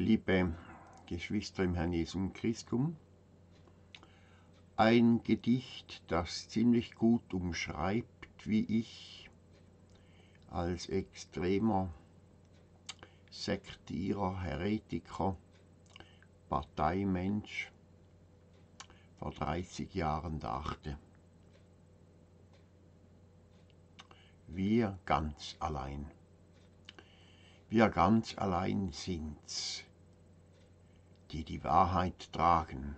liebe Geschwister im Herrn Jesu Christum, ein Gedicht, das ziemlich gut umschreibt, wie ich als extremer Sektierer, Heretiker, Parteimensch vor 30 Jahren dachte. Wir ganz allein. Wir ganz allein sind's, die die Wahrheit tragen.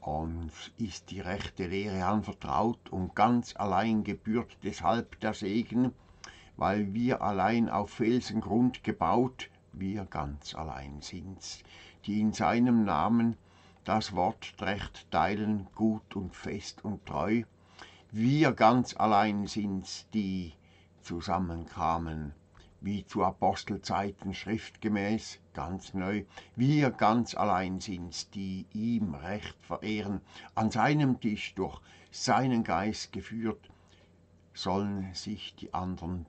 Uns ist die rechte Lehre anvertraut und ganz allein gebührt deshalb der Segen, weil wir allein auf Felsengrund gebaut, wir ganz allein sind's, die in seinem Namen das Wort recht teilen, gut und fest und treu. Wir ganz allein sind's, die zusammenkamen, wie zu Apostelzeiten schriftgemäß, ganz neu. Wir ganz allein sind's, die ihm recht verehren, an seinem Tisch durch seinen Geist geführt, sollen sich die anderen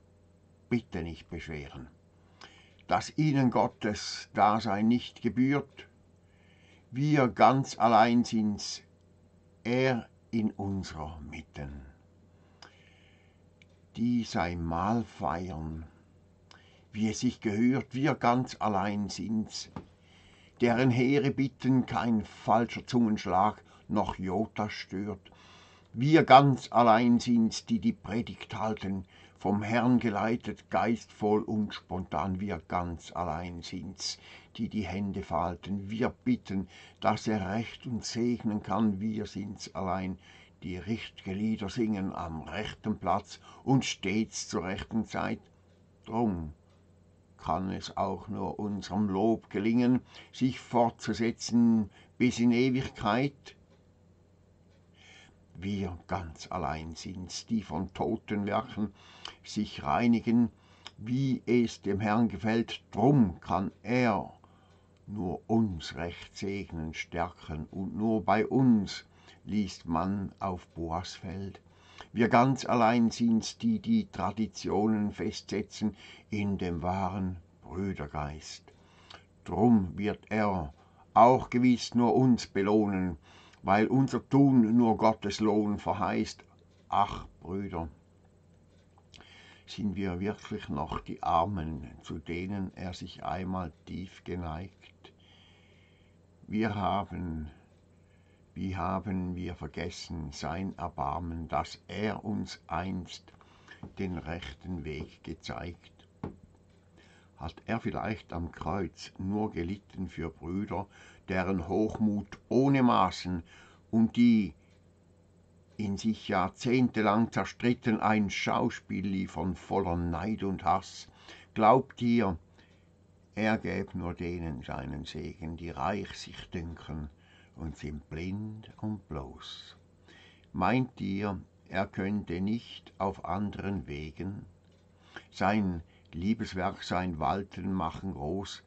bitte nicht beschweren, dass ihnen Gottes Dasein nicht gebührt. Wir ganz allein sind's, er in unserer Mitten. Die sein Mahl feiern, wie es sich gehört, wir ganz allein sind's, deren Heere bitten kein falscher Zungenschlag noch Jota stört. Wir ganz allein sind's, die die Predigt halten, vom Herrn geleitet, geistvoll und spontan, wir ganz allein sind's, die die Hände falten, wir bitten, dass er recht uns segnen kann, wir sind's allein, die richtige Lieder singen am rechten Platz und stets zur rechten Zeit. Drum kann es auch nur unserem Lob gelingen, sich fortzusetzen bis in Ewigkeit, wir ganz allein sind's, die von toten Werken sich reinigen, wie es dem Herrn gefällt, drum kann er nur uns recht segnen, stärken, und nur bei uns liest man auf Boas Feld. Wir ganz allein sind's, die die Traditionen festsetzen in dem wahren Brüdergeist. Drum wird er auch gewiss nur uns belohnen, weil unser Tun nur Gottes Lohn verheißt. Ach, Brüder, sind wir wirklich noch die Armen, zu denen er sich einmal tief geneigt? Wir haben, wie haben wir vergessen sein Erbarmen, dass er uns einst den rechten Weg gezeigt? Hat er vielleicht am Kreuz nur gelitten für Brüder, deren Hochmut ohne Maßen und die in sich jahrzehntelang zerstritten ein Schauspiel liefern voller Neid und Hass. Glaubt ihr, er gäb nur denen seinen Segen, die reich sich dünken und sind blind und bloß. Meint ihr, er könnte nicht auf anderen Wegen sein Liebeswerk, sein Walten machen groß,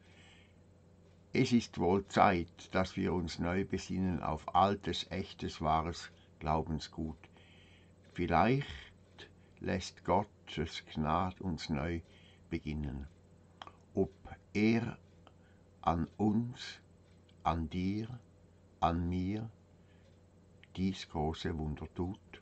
es ist wohl Zeit, dass wir uns neu besinnen auf altes, echtes, wahres Glaubensgut. Vielleicht lässt Gottes Gnad uns neu beginnen. Ob er an uns, an dir, an mir dies große Wunder tut.